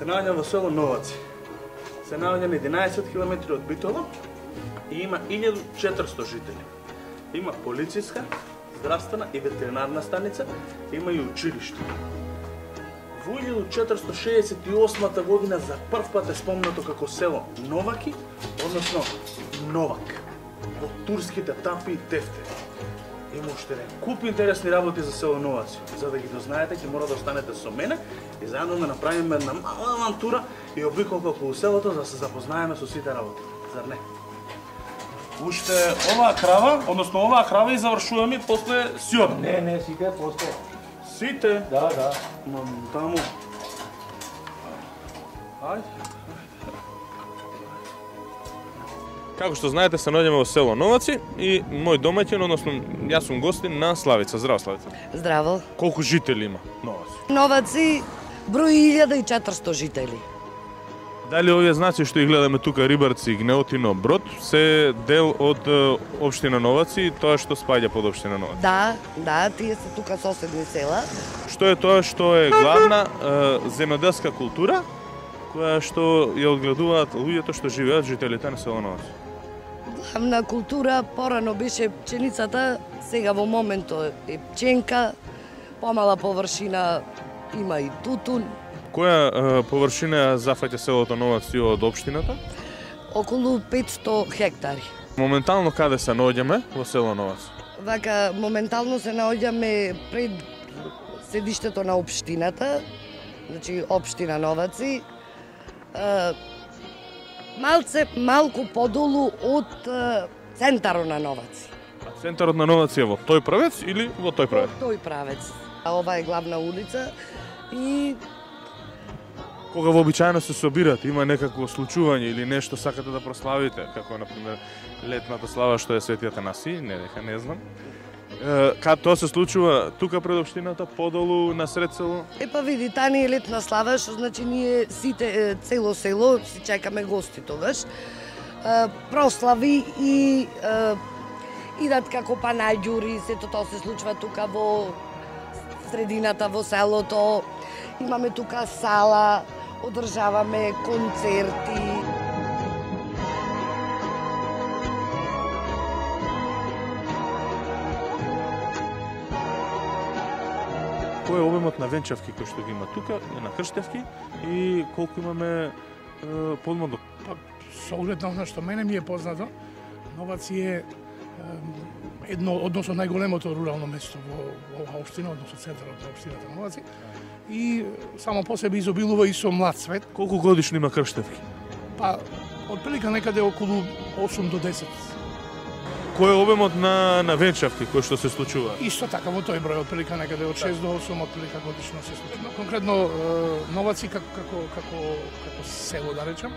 Се наоѓа во село Новаци. Се наоѓа на 11 км од Битола и има 1400 жители. Има полициска, здравствена и ветеринарна станица, има и училиште. Во 1468 година за прв пат е спомнато како село Новаки, односно Новак, во турските тапи и тефтери. Има уште куп интересни работи за село Новаци. За да ги дознаете, ќе мора да останете со мене и заедно да направиме една мала авантура и обиколка околу селото за да се запознаеме со сите работи. Зар не? Уште оваа крава, односно оваа крава и завршуваме и после сиот. Не, не, сите после. Сите, Да, да. мам, таму. Ајде. Како што знаете, се наоѓаме во село Новаци и мој домаќин, односно јас сум гостин на Славица. Здраво, Славица. Здраво. Колку жители има Новаци? Новаци брои 1400 жители. Дали овие знаци што ги гледаме тука Рибарци, Гнеотино, Брод се дел од општина Новаци и тоа што спаѓа под општина Новаци? Да, да, тие се тука соседни села. Што е тоа што е главна е, земјоделска култура која што ја одгледуваат луѓето што живеат жителите на село Новаци? Главна култура порано беше пченицата, сега во моментот е пченка, помала површина има и тутун, Која површина зафаќа селото Новаци од општината? околу 500 хектари. Моментално каде се наоѓаме во село Новаци? Вака, моментално се наоѓаме пред седиштето на општината, значи општина Новаци, малце, малку подолу од е, центарот на Новаци. А центарот на Новаци е во тој правец или во тој правец? Тој правец. А ова е главна улица и Кога вообичаено се собирате, има некакво случување или нешто сакате да прославите, како на пример летната слава што е Светијата Наси, не дека не знам. Кад тоа се случува тука пред општината, подолу на сред село, Е па види, таа не е летна слава, што значи ние сите е, цело село си чекаме гости тогаш. Прослави и идат како панаѓури, сето тоа се случува тука во средината во селото. Имаме тука сала, одржаваме концерти. Кој е обемот на венчавки кој што ги има тука, на крштевки и колку имаме е, подмодок. Па, со оглед на она што мене ми е познато, Новаци е едно, односно најголемото рурално место во, во оваа општина, односно центарот на општината Новаци. И само по себе изобилува и со млад свет. Колку годишно има крштевки? Па, отприлика некаде околу 8 до 10. Кој е обемот на, на венчавки кој што се случува? Исто така во тој број, отприлика некаде од 6 до 8 отприлика годишно се случува. Конкретно Новаци како како како како село да речем,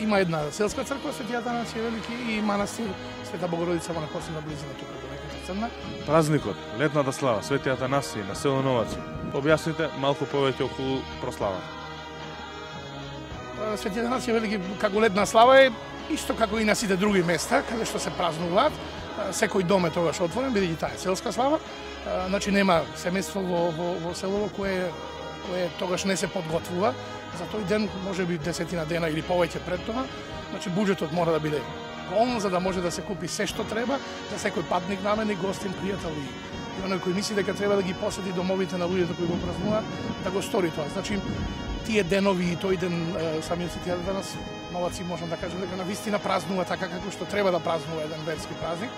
има една селска црква Светијата Нација Велики и манастир Света Богородица во непосредна близина тука до некаде црна. Празникот, летната слава, Светијата Наси на село Новаци. Објасните малку повеќе околу прославата. Е, Светијата Нација Велики како летна слава е исто како и на сите други места каде што се празнуваат. Секој дом е тогаш отворен, бидејќи таа е селска слава. Значи нема семејство во, во, во село кое кое тогаш не се подготвува за тој ден, може би десетина дена или повеќе пред тоа. Значи буџетот мора да биде полн за да може да се купи се што треба за секој патник, наменик, гостин, пријател и и оној кој мисли дека треба да ги посети домовите на луѓето кои го празнуваат, да го стори тоа. Значи, тие денови и тој ден е, се да нас новаци можам да кажам дека на вистина празнува така како што треба да празнува еден верски празник.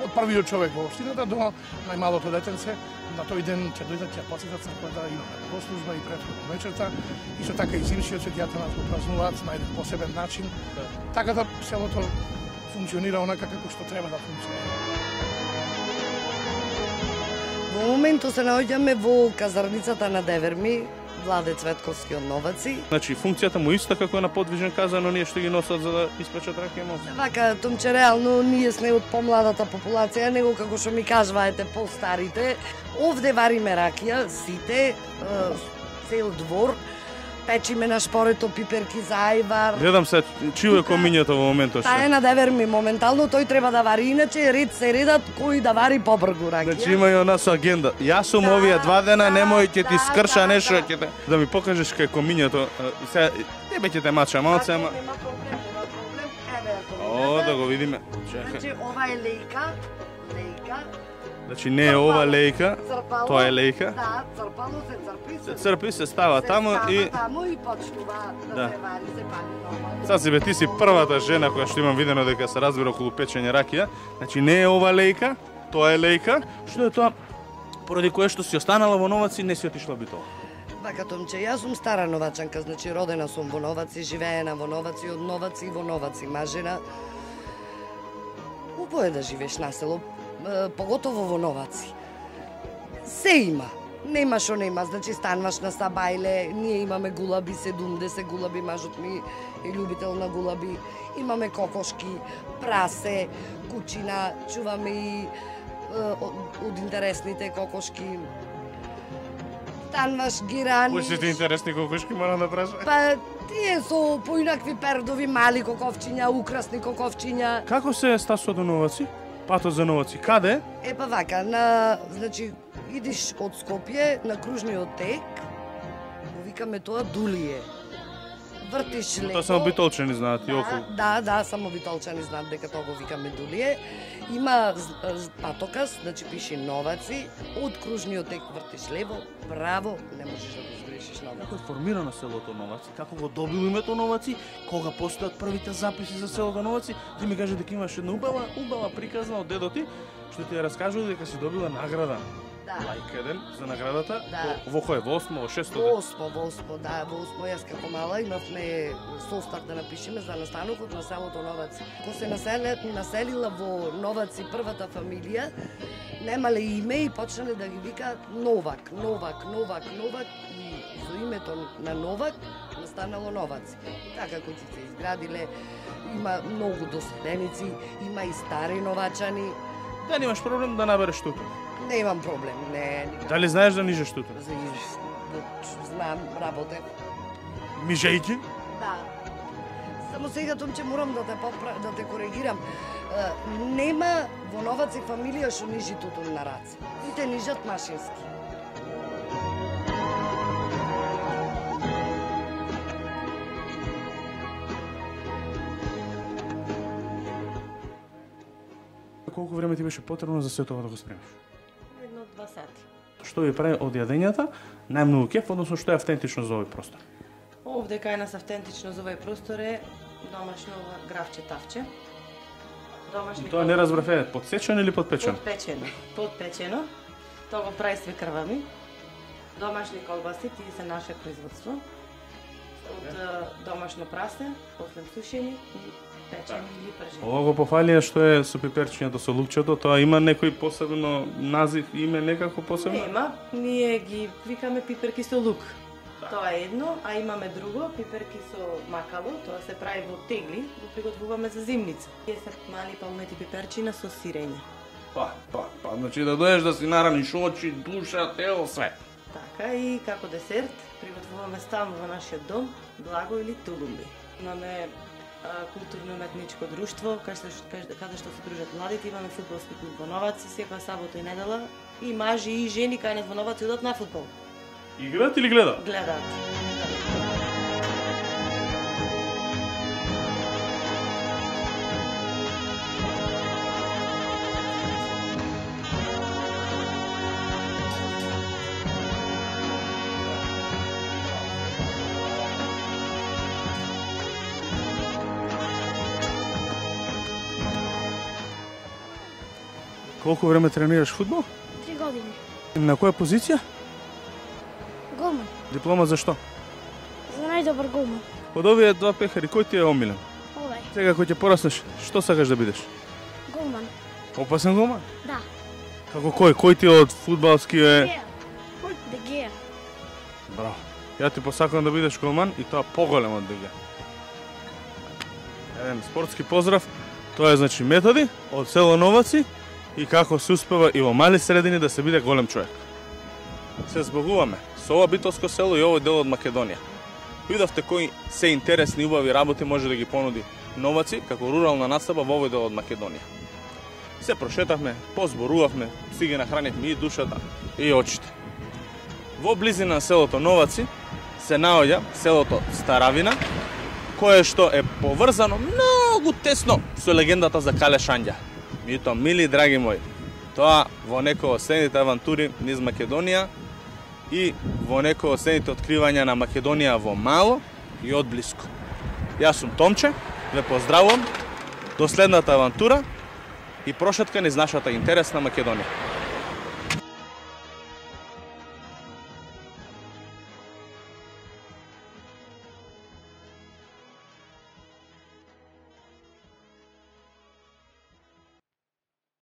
Од првиот човек во општината до најмалото детенце, на тој ден ќе дојдат ќе посетат црквата, имаме богослужба и претходно вечерта. Исто така и зимшиот Светијата нас го празнуваат на еден посебен начин. Така да селото функционира онака како што треба да функционира. Во моментот се наоѓаме во казарницата на Деверми, Владе Цветковски од Новаци. Значи, функцијата му иста како е на подвижен казан, но ние што ги носат за да испречат рака емоции. Вака, томче реално ние сме од помладата популација, него како што ми кажуваете постарите. Овде вариме ракија, сите, цел двор, печиме на шпорето пиперки за ајвар. Гледам се, чио е комињето во моментот Таа е на девер ми моментално, тој треба да вари, иначе ред се редат кој да вари побргу ракија. Значи има и она со агенда. Јас сум Да, овие два дена, да, немој ќе ти да, скрша да, нешто, да. ќе те да ми покажеш кај комињето. Се тебе ќе те мача малце, ама О, да го видиме. Чекај. Значи ова е лејка, лејка, Значи не е ова лејка, црпало. тоа е лејка. Да, црпало се црпи. Се црпи, се става се таму става и таму и почнува да, Да. се вари, се пали нормално. Ти си првата жена која што имам видено дека се разбира околу печење ракија. Значи не е ова лејка, тоа е лејка. Што е тоа? Поради кое што си останала во Новаци, не си отишла битола. Вака Томче, јас сум стара новачанка, значи родена сум во Новаци, живеена во Новаци, од Новаци и во Новаци, мажена. Убаво е да живееш на село, поготово во Новаци. Се има. Нема што нема, значи станваш на Сабајле, ние имаме гулаби, 70 гулаби, мажот ми е љубител на гулаби. Имаме кокошки, прасе, кучина, чуваме и е, од, од интересните кокошки. Станваш, гираниш. Кои си ти интересни кокошки морам да прашам? Па тие со поинакви пердови, мали коковчиња, украсни коковчиња. Како се стасува до Новаци? Патот за Новаци, каде? Е па вака, на, значи, идиш од Скопје на кружниот тек, го викаме тоа Дулие. Вртиш леко. Тоа само битолчени знаат и Да, околу. да, да, само битолчани знаат дека тоа го викаме Дулие. Има патокас, значи пише Новаци, од кружниот тек вртиш лево, браво, не можеш да го сгрешиш Новаци. Како е формирано селото Новаци? Како го добил името Новаци? Кога постојат првите записи за селото Новаци? Ти ми кажи дека имаш една убава, убава приказна од дедо ти, што ти ја раскажува дека си добила награда. Да. Лајк еден за наградата. Да. Во, во кој? Во осмо, во шесто? Во осмо, во осмо, да, во осмо јас како мала имавме состав да напишеме за настанокот на селото Новаци. Кога се населе, населила во Новаци првата фамилија, немале име и почнале да ги викаат Новак, Новак, Новак, Новак и со името на Новак настанало Новаци. И така куќи се изградиле, има многу доселеници, има и стари новачани. Да немаш проблем да набереш туту. Не имам проблем, не, никак. Дали знаеш да нижеш туту? За- Знам, работе. Мижејки? Да. Само сега Томче морам да те попра... да те коригирам. Нема во Новаци фамилија што нижи тутун на раце. Сите нижат машински. Колку време ти беше потребно за се тоа да го спремиш? Едно два сати. Што ви прави од јадењата најмногу кеф, односно што е автентично за овој простор? Овде кај нас автентично за овој простор е домашно ова гравче тавче. Домашни Тоа не разбрав е подсечено или подпечено? Подпечено. Подпечено. Тоа го прави свекрва ми. Домашни колбаси, тие се наше производство. Од домашно прасе, после сушени и или. Ова го пофалија што е со пиперчињето со лукчето, тоа има некој посебно назив, име некако посебно? Нема, ние ги викаме пиперки со лук. Тоа е едно, а имаме друго, пиперки со макало, тоа се прави во тегли, го приготвуваме за зимница. Тие се мали палмети пиперчина со сирење. Па, па, па, значи да доеш да си нараниш очи, душа, тело, све. Така и како десерт приготвуваме стално во нашиот дом благо или тулумби. Имаме културно-уметничко друштво, каде што, каде, што се дружат младите, имаме фудбалски клуб во Новаци, секоја сабота и недела, и мажи и жени кај нас во Новаци одат на фудбал. Играат или гледаат? Гледаат. Колку време тренираш фудбал? Три години. На која позиција? Голман. Диплома за што? За најдобар голман. Од овие два пехари, кој ти е омилен? Овај. Сега кој ќе пораснеш, што сакаш да бидеш? Голман. Опасен голман? Да. Како кој? Кој ти од фудбалски е? Геа. Дегеа. Браво. Ја ти посакувам да бидеш голман и тоа поголем од ДГ. Еден спортски поздрав. Тоа е значи методи од село Новаци и како се успева и во мали средини да се биде голем човек. Се збогуваме со ова битолско село и овој дел од Македонија. Видовте кои се интересни и убави работи може да ги понуди Новаци како рурална настапа во овој дел од Македонија. Се прошетавме, позборувавме, си ги нахранивме и душата и очите. Во близина на селото Новаци се наоѓа селото Старавина, кое што е поврзано многу тесно со легендата за Кале Шанѓа. Меѓутоа, мили драги мои, тоа во некој од следните авантури низ Македонија и во некој од следните откривања на Македонија во мало и од близко. Јас сум Томче, ве поздравувам до следната авантура и прошетка низ нашата интересна Македонија.